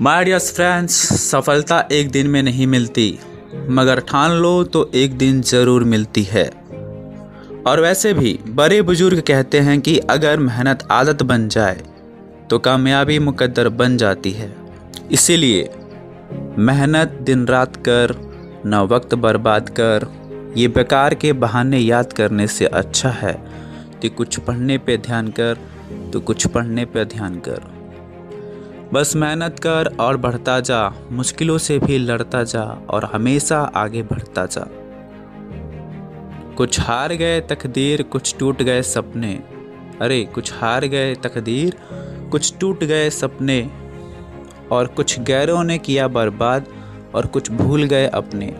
My dears friends सफलता एक दिन में नहीं मिलती, मगर ठान लो तो एक दिन ज़रूर मिलती है। और वैसे भी, बड़े बुज़ुर्ग कहते हैं कि अगर मेहनत आदत बन जाए तो कामयाबी मुकद्दर बन जाती है। इसीलिए, मेहनत दिन रात कर, न वक्त बर्बाद कर, ये बेकार के बहाने याद करने से अच्छा है। कि कुछ पढ़ने पे ध्यान कर तो कुछ पढ़ने पे ध्यान कर। बस मेहनत कर और बढ़ता जा, मुश्किलों से भी लड़ता जा और हमेशा आगे बढ़ता जा। कुछ हार गए तकदीर, कुछ टूट गए सपने। अरे, कुछ हार गए तकदीर, कुछ टूट गए सपने। और कुछ गैरों ने किया बर्बाद और कुछ भूल गए अपने।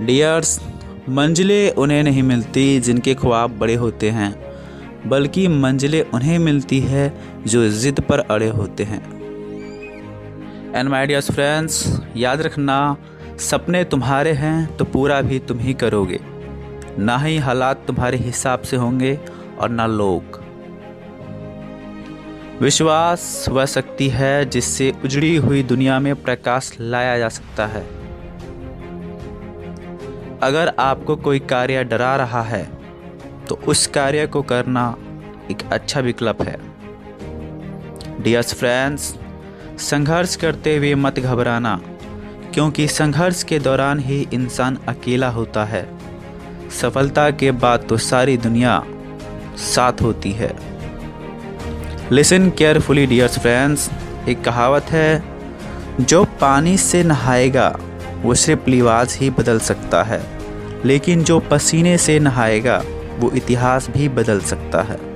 डियर्स मंजिलें उन्हें नहीं मिलती जिनके ख्वाब बड़े होते हैं, बल्कि मंजिलें उन्हें मिलती है जो ज़िद पर अड़े होते हैं। एंड माई डियर्स फ्रेंड्स याद रखना, सपने तुम्हारे हैं तो पूरा भी तुम ही करोगे। ना ही हालात तुम्हारे हिसाब से होंगे और ना लोग। विश्वास वह शक्ति है, जिससे उजड़ी हुई दुनिया में प्रकाश लाया जा सकता है। अगर आपको कोई कार्य डरा रहा है तो उस कार्य को करना एक अच्छा विकल्प है। डियर्स फ्रेंड्स संघर्ष करते हुए मत घबराना, क्योंकि संघर्ष के दौरान ही इंसान अकेला होता है। सफलता के बाद तो सारी दुनिया साथ होती है। लिसन केयरफुली डियर्स फ्रेंड्स एक कहावत है, जो पानी से नहाएगा, वो सिर्फ़ लिबास ही बदल सकता है, लेकिन जो पसीने से नहाएगा, वो इतिहास भी बदल सकता है।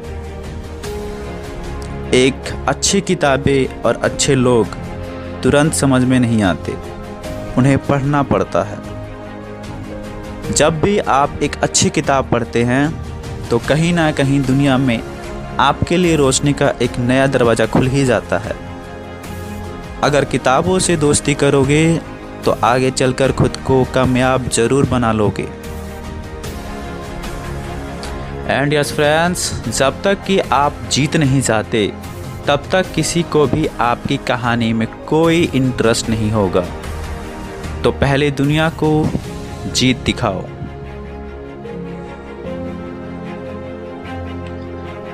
एक अच्छी किताबें और अच्छे लोग तुरंत समझ में नहीं आते। उन्हें पढ़ना पड़ता है। जब भी आप एक अच्छी किताब पढ़ते हैं तो कहीं ना कहीं दुनिया में आपके लिए रोशनी का एक नया दरवाज़ा खुल ही जाता है। अगर किताबों से दोस्ती करोगे तो आगे चलकर खुद को कामयाब ज़रूर बना लोगे। एंड यस फ्रेंड्स जब तक कि आप जीत नहीं जाते, तब तक किसी को भी आपकी कहानी में कोई इंटरेस्ट नहीं होगा। तो पहले दुनिया को जीत दिखाओ।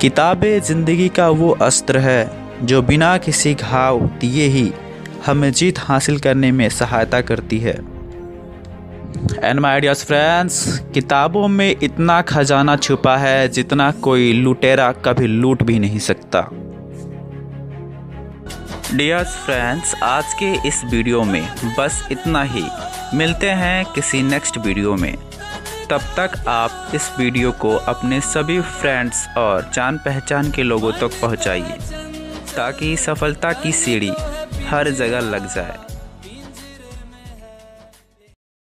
किताबें ज़िंदगी का वो अस्त्र है, जो बिना किसी घाव दिए ही हमें जीत हासिल करने में सहायता करती है। एंड माई डियर्स फ्रेंड्स किताबों में इतना खजाना छुपा है जितना कोई लुटेरा कभी लूट भी नहीं सकता। डियर्स फ्रेंड्स आज के इस वीडियो में बस इतना ही। मिलते हैं किसी नेक्स्ट वीडियो में। तब तक आप इस वीडियो को अपने सभी फ्रेंड्स और जान पहचान के लोगों तक पहुंचाइए, ताकि सफलता की सीढ़ी हर जगह लग जाए।